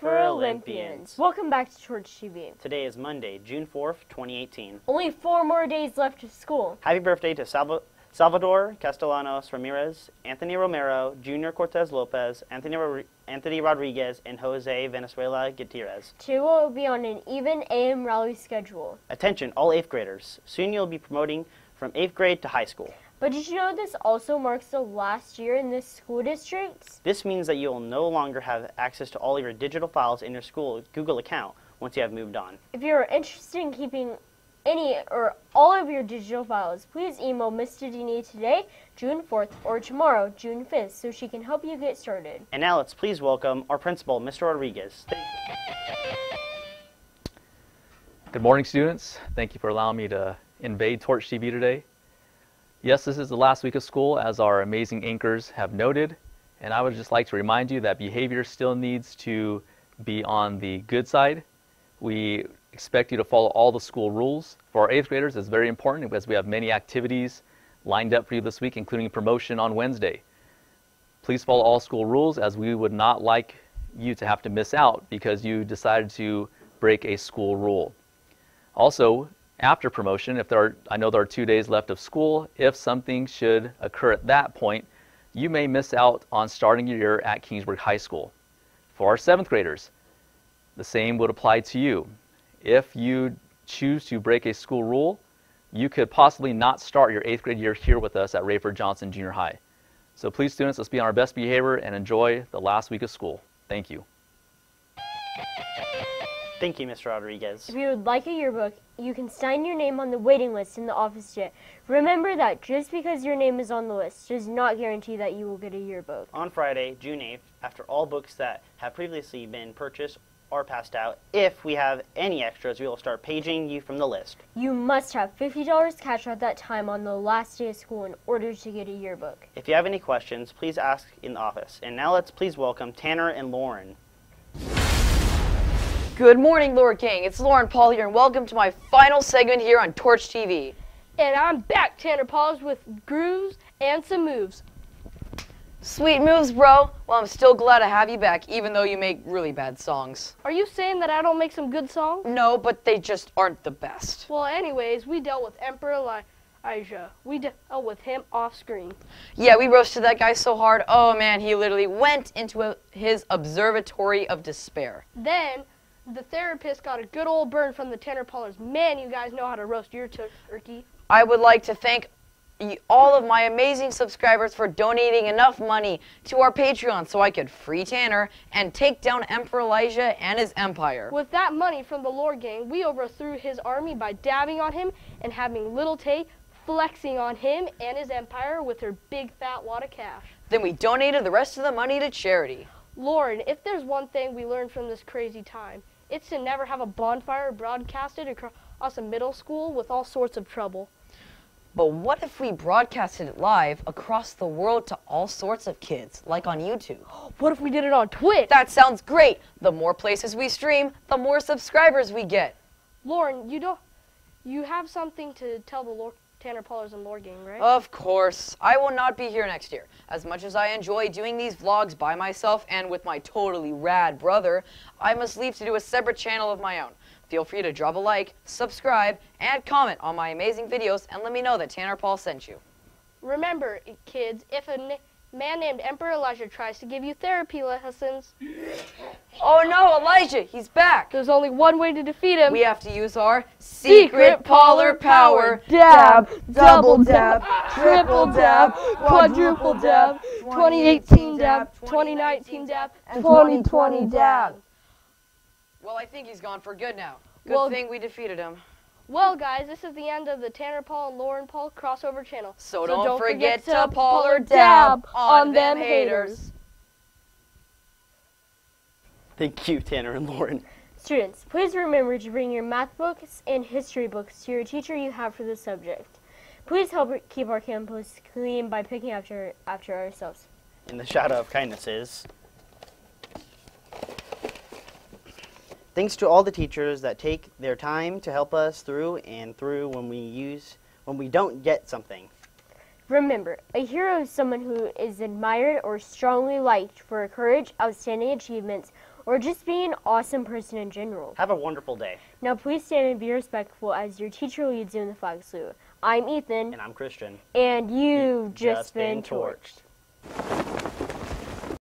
for Olympians. Welcome back to Torch TV. Today is Monday, June 4th, 2018. Only four more days left of school. Happy birthday to Salva- Salvador Castellanos Ramirez, Anthony Romero, Junior Cortez Lopez, Anthony, Ro- Anthony Rodriguez, and Jose Valenzuela Gutierrez. Today will be on an even AM rally schedule. Attention, all 8th graders. Soon you'll be promoting from 8th grade to high school. But did you know this also marks the last year in this school district? This means that you will no longer have access to all of your digital files in your school Google account once you have moved on. If you're interested in keeping any or all of your digital files, please email Miss Didini today, June 4th, or tomorrow, June 5th, so she can help you get started. And now let's please welcome our principal, Mr. Rodriguez. Thank Good morning, students. Thank you for allowing me to invade Torch TV today. Yes, this is the last week of school, as our amazing anchors have noted, and I would just like to remind you that behavior still needs to be on the good side. We expect you to follow all the school rules. For our eighth graders, it's very important because we have many activities lined up for you this week, including promotion on Wednesday. Please follow all school rules, as we would not like you to have to miss out because you decided to break a school rule. Also, after promotion, if there are, I know there are two days left of school, if something should occur at that point, you may miss out on starting your year at Kingsburg High School. For our seventh graders, the same would apply to you. If you choose to break a school rule, you could possibly not start your eighth grade year here with us at Rafer Johnson Junior High. So please, students, let's be on our best behavior and enjoy the last week of school. Thank you. Thank you, Mr. Rodriguez. If you would like a yearbook, you can sign your name on the waiting list in the office today. Remember that just because your name is on the list does not guarantee that you will get a yearbook. On Friday, June 8th, after all books that have previously been purchased are passed out, if we have any extras, we will start paging you from the list. You must have $50 cash at that time on the last day of school in order to get a yearbook. If you have any questions, please ask in the office. And now let's please welcome Tanner and Lauren. Good morning, Laura King. It's Lauren Paul here, and welcome to my final segment here on Torch TV. And I'm back, Tanner Pauls, with grooves and some moves. Sweet moves, bro. Well, I'm still glad to have you back, even though you make really bad songs. Are you saying that I don't make some good songs? No, but they just aren't the best. Well, anyways, we dealt with Emperor Elijah. We dealt with him off screen. Yeah, we roasted that guy so hard. Oh man, he literally went into a, his observatory of despair. Then the therapist got a good old burn from the Tanner Paulers. Man, you guys know how to roast your turkey. I would like to thank all of my amazing subscribers for donating enough money to our Patreon so I could free Tanner and take down Emperor Elijah and his empire. With that money from the Lord Gang, we overthrew his army by dabbing on him and having Little Tay flexing on him and his empire with her big fat wad of cash. Then we donated the rest of the money to charity. Lauren, if there's one thing we learned from this crazy time, it's to never have a bonfire broadcasted across a middle school with all sorts of trouble. But what if we broadcasted it live across the world to all sorts of kids, like on YouTube? What if we did it on Twitch? That sounds great. The more places we stream, the more subscribers we get. Lauren, you don't you have something to tell the Lord, Tanner Paulers and Lord Gang, right? Of course, I will not be here next year. As much as I enjoy doing these vlogs by myself and with my totally rad brother, I must leave to do a separate channel of my own. Feel free to drop a like, subscribe, and comment on my amazing videos and let me know that Tanner Paul sent you. Remember, kids, if a man named Emperor Elijah tries to give you therapy lessons, Oh no, Elijah, he's back! there's only one way to defeat him. We have to use our Secret Parlor power. Dab, double dab, triple dab, quadruple dab, 2018 dab, 2019 dab, 2020 dab. Well, I think he's gone for good now. Good Well- thing we defeated him. Well, guys, this is the end of the Tanner Paul and Lauren Paul crossover channel. So, don't, forget, to Paul or dab on them haters. Thank you, Tanner and Lauren. Students, please remember to bring your math books and history books to your teacher you have for the subject. Please help keep our campus clean by picking after after ourselves. In the shadow of kindness is thanks to all the teachers that take their time to help us through and through when we use when we don't get something. Remember, a hero is someone who is admired or strongly liked for courage, outstanding achievements, or just being an awesome person in general. Have a wonderful day. Now please stand and be respectful as your teacher leads you in the flag salute. I'm Ethan, And I'm Christian. and you've just, been torched. torched.